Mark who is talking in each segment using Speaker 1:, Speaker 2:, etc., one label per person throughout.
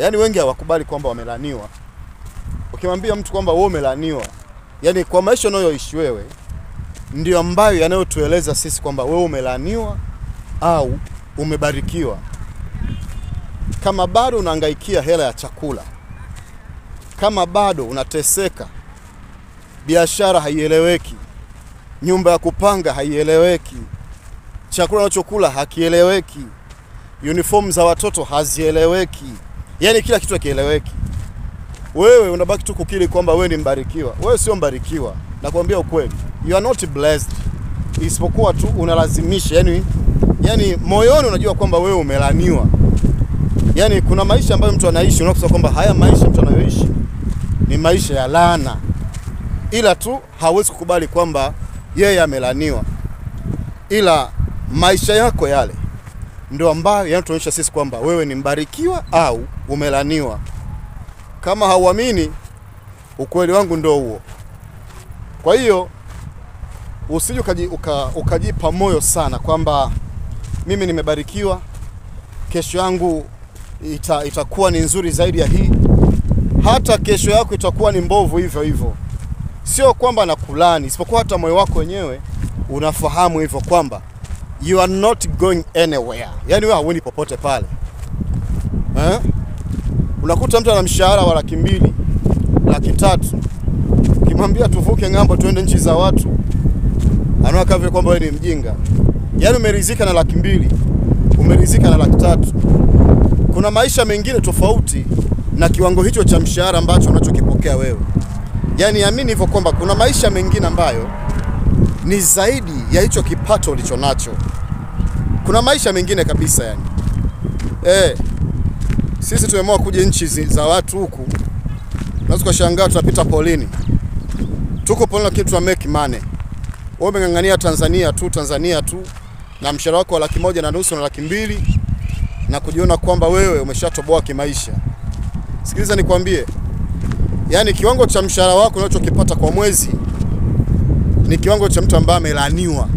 Speaker 1: Yaani wengi hawakubali kwamba wamelaniwa. Ukimwambia mtu kwamba wewe umelaniwa, yaani kwa maisha unayoishi wewe ndio ambayo yanayotueleza sisi kwamba wewe umelaniwa au umebarikiwa. Kama bado unahangaikia hela ya chakula, kama bado unateseka, biashara haieleweki, nyumba ya kupanga haieleweki, chakula unachokula hakieleweki, uniform za watoto hazieleweki, yaani kila kitu hakieleweki. Wewe unabaki tu kukiri kwamba wewe ni mbarikiwa. Wewe sio mbarikiwa, nakwambia ukweli, you are not blessed, isipokuwa tu unalazimisha, yani, yani moyoni unajua kwamba wewe umelaniwa. Yani kuna maisha ambayo mtu anaishi, unakusa kwamba haya maisha mtu anayoishi ni maisha ya laana, ila tu hawezi kukubali kwamba yeye amelaniwa, ila maisha yako yale ndio ambayo yanatuonyesha sisi kwamba wewe ni mbarikiwa au umelaniwa. Kama hauamini, ukweli wangu ndio huo. Kwa hiyo usije ukaji, uka, ukajipa moyo sana kwamba mimi nimebarikiwa, kesho yangu ita, itakuwa ni nzuri zaidi ya hii. Hata kesho yako itakuwa ni mbovu hivyo hivyo. Sio kwamba nakulani, isipokuwa hata moyo wako wenyewe unafahamu hivyo kwamba you are not going anywhere, yani wewe hauendi popote pale eh? Unakuta mtu ana mshahara wa laki mbili, laki tatu, ukimwambia tuvuke ng'ambo tuende nchi za watu, anaona kama vile kwamba wewe ni mjinga. Yani umerizika na laki mbili, umeridhika na laki tatu. Kuna maisha mengine tofauti na kiwango hicho cha mshahara ambacho unachokipokea wewe. Yani amini hivyo kwamba kuna maisha mengine ambayo ni zaidi ya hicho kipato ulicho nacho. Kuna maisha mengine kabisa yani. Eh, sisi tumeamua kuja nchi za watu huku, unaweza ukashangaa tunapita polini, tuko polini lakini tuna make money. Wewe umeng'ang'ania Tanzania tu, Tanzania tu, na mshahara wako wa laki moja na nusu na laki mbili na kujiona kwamba wewe umeshatoboa kimaisha. Sikiliza nikwambie, yaani kiwango cha mshahara wako unachokipata kwa mwezi ni kiwango cha mtu ambaye amelaniwa.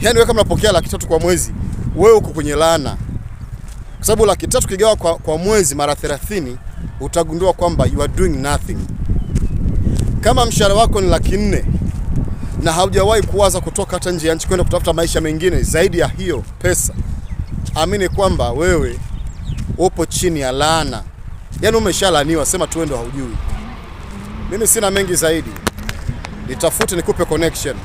Speaker 1: Yaani wewe kama unapokea laki tatu kwa mwezi, wewe uko kwenye laana kwa sababu laki tatu kigawa kwa, kwa mwezi mara 30 utagundua kwamba you are doing nothing. Kama mshahara wako ni laki nne na haujawahi kuwaza kutoka hata nje ya nchi kwenda kutafuta maisha mengine zaidi ya hiyo pesa, amini kwamba wewe upo chini ya laana, yaani umeshalaniwa. Sema tu wewe ndo haujui. Mimi sina mengi zaidi, nitafute nikupe connection.